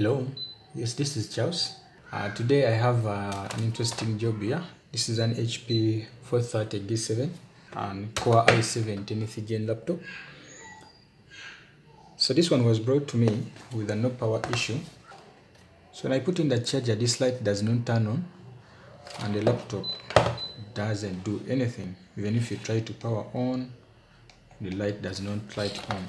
Hello, yes, this is Charles. Uh, today I have uh, an interesting job here. This is an HP 430 G7 and Core i7 10th gen laptop. So this one was brought to me with a no power issue. So when I put in the charger, this light does not turn on and the laptop doesn't do anything. Even if you try to power on, the light does not light on.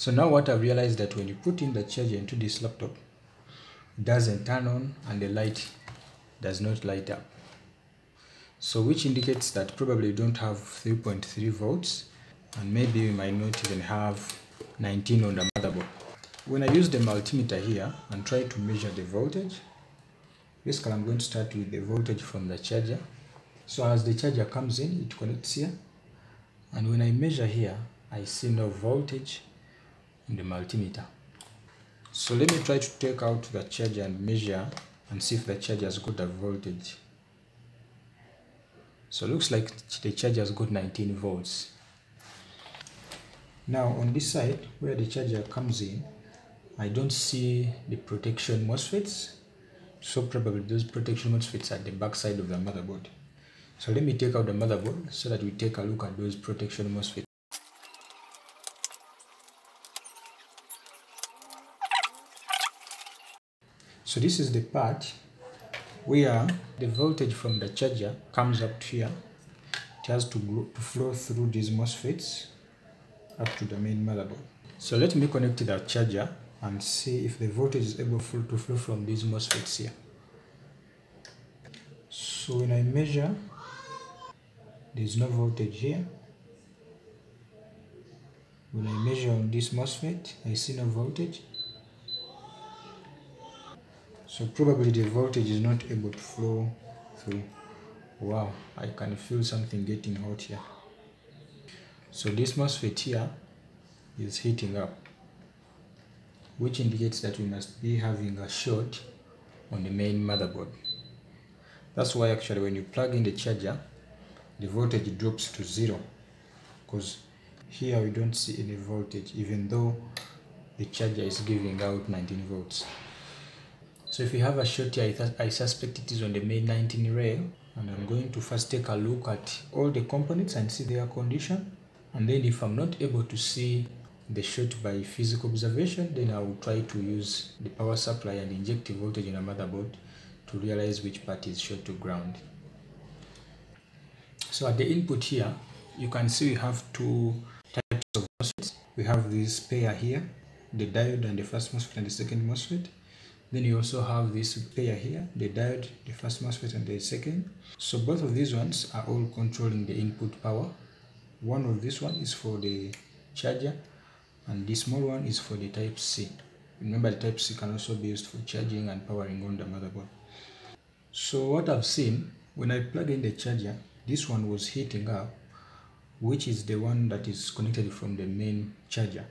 So now what I've realized that when you put in the charger into this laptop, it doesn't turn on and the light does not light up. So which indicates that probably you don't have 3.3 volts and maybe you might not even have 19 on the motherboard. When I use the multimeter here and try to measure the voltage, basically I'm going to start with the voltage from the charger. So as the charger comes in, it connects here. And when I measure here, I see no voltage in the multimeter. So let me try to take out the charger and measure and see if the charger has got a voltage. So looks like the charger has got 19 volts. Now on this side where the charger comes in, I don't see the protection MOSFETs. So probably those protection MOSFETs are at the back side of the motherboard. So let me take out the motherboard so that we take a look at those protection MOSFETs. So this is the part where the voltage from the charger comes up here. It has to, go, to flow through these MOSFETs up to the main motherboard. So let me connect the charger and see if the voltage is able to flow from these MOSFETs here. So when I measure, there's no voltage here. When I measure on this MOSFET, I see no voltage. So probably the voltage is not able to flow through. Wow, I can feel something getting hot here. So this MOSFET here is heating up, which indicates that we must be having a short on the main motherboard. That's why actually when you plug in the charger, the voltage drops to zero because here we don't see any voltage even though the charger is giving out 19 volts. So if you have a short here, I, I suspect it is on the main 19 rail. And I'm going to first take a look at all the components and see their condition. And then if I'm not able to see the short by physical observation, then I will try to use the power supply and inject the voltage in a motherboard to realize which part is short to ground. So at the input here, you can see we have two types of MOSFETs. We have this pair here, the diode and the first MOSFET and the second MOSFET. Then you also have this pair here, the diode, the first MOSFET and the second. So both of these ones are all controlling the input power. One of this one is for the charger and this small one is for the type C. Remember the type C can also be used for charging and powering on the motherboard. So what I've seen, when I plug in the charger, this one was heating up, which is the one that is connected from the main charger.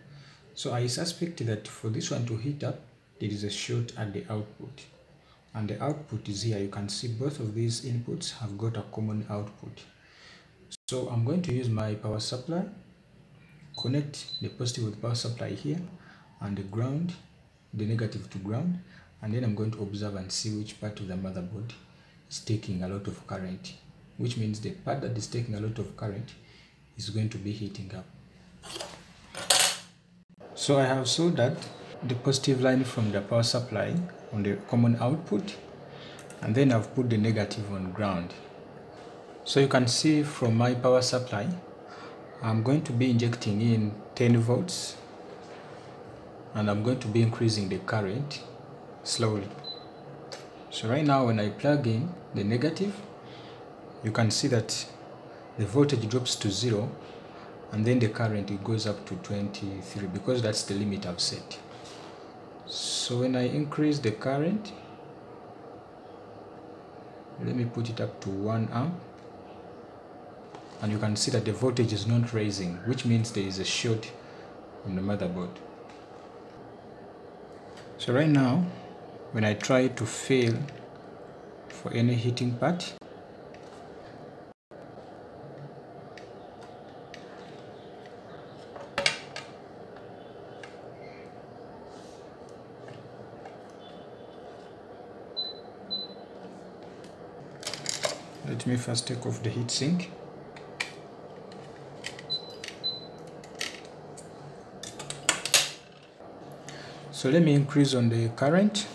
So I suspect that for this one to heat up, there is a short at the output. And the output is here. You can see both of these inputs have got a common output. So i'm going to use my power supply connect the positive with power supply here and the ground the negative to ground and then i'm going to observe and see which part of the motherboard is taking a lot of current which means the part that is taking a lot of current is going to be heating up. So i have soldered the positive line from the power supply on the common output and then I've put the negative on ground. So you can see from my power supply I'm going to be injecting in 10 volts and I'm going to be increasing the current slowly. So right now when I plug in the negative you can see that the voltage drops to zero and then the current it goes up to 23 because that's the limit I've set so when I increase the current let me put it up to 1 amp. And you can see that the voltage is not raising which means there is a short on the motherboard. So right now when I try to fail for any heating part me first take off the heatsink. So let me increase on the current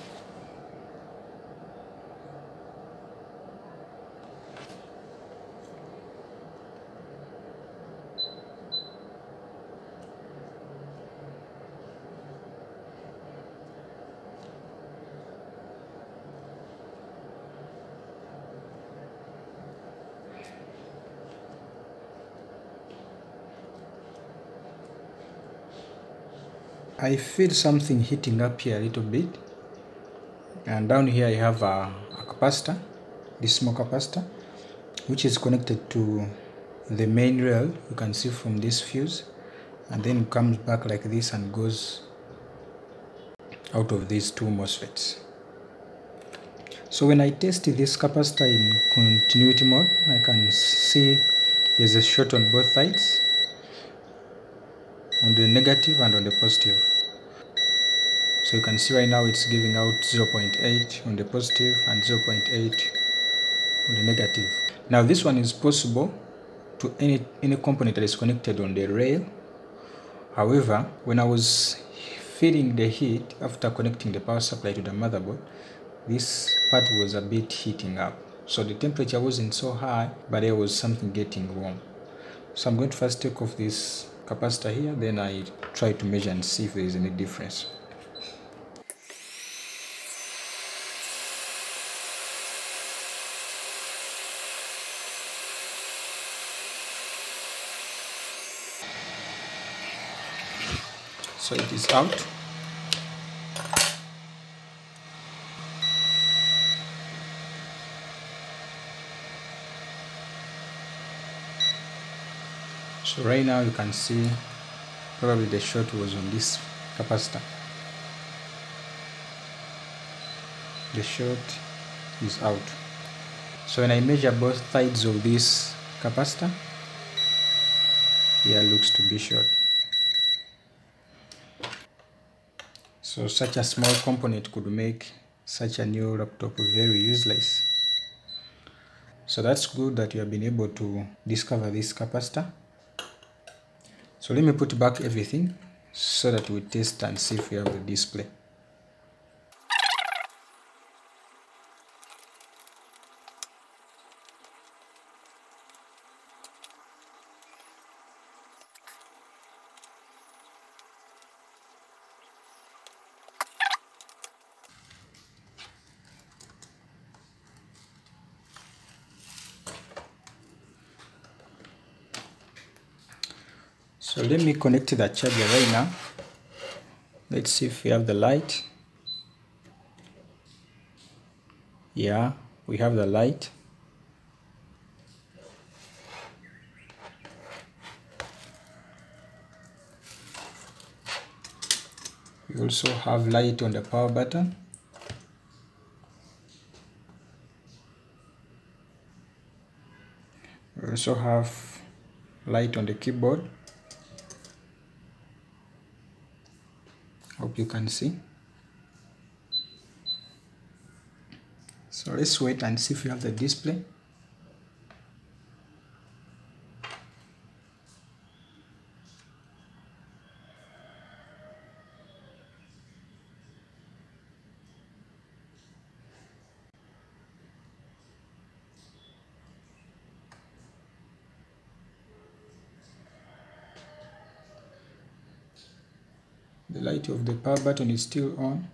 I feel something heating up here a little bit. And down here I have a, a capacitor this small capacitor which is connected to the main rail you can see from this fuse. And then comes back like this and goes out of these two MOSFETs. So when I test this capacitor in continuity mode I can see there's a short on both sides on the negative and on the positive. So you can see right now it's giving out 0.8 on the positive and 0.8 on the negative. Now this one is possible to any any component that is connected on the rail. However when i was feeling the heat after connecting the power supply to the motherboard this part was a bit heating up. So the temperature wasn't so high but there was something getting warm. So i'm going to first take off this capacitor here then I try to measure and see if there is any difference. So it is out so right now you can see probably the short was on this capacitor. The short is out. So when I measure both sides of this capacitor here looks to be short so such a small component could make such a new laptop very useless. So that's good that you have been able to discover this capacitor so let me put back everything so that we test and see if we have the display. So let me connect the charger right now. Let's see if we have the light. Yeah we have the light. We also have light on the power button. We also have light on the keyboard hope you can see. So let's wait and see if we have the display the light of the power button is still on.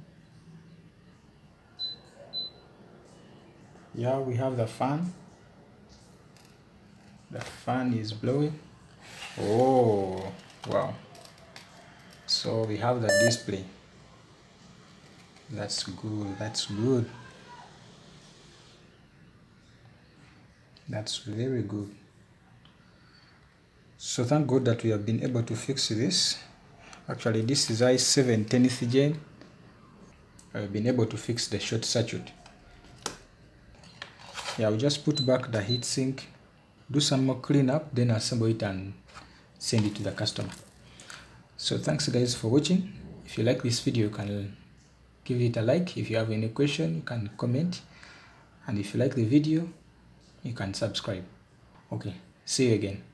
Yeah we have the fan. The fan is blowing. Oh wow. So we have the display. That's good that's good. That's very good. So thank god that we have been able to fix this actually this is i7 10th gen. I've been able to fix the short circuit. Yeah I'll just put back the heatsink do some more cleanup then assemble it and send it to the customer. So thanks guys for watching. If you like this video you can give it a like. If you have any question you can comment. And if you like the video you can subscribe. Okay see you again